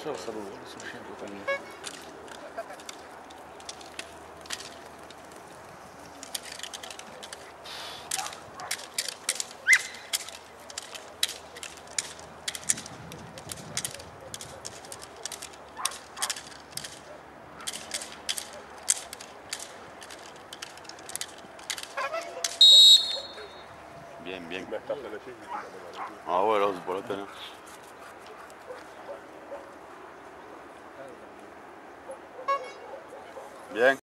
Salud, eso siempre también. Bien, bien. Ah, bueno, por lo Bien.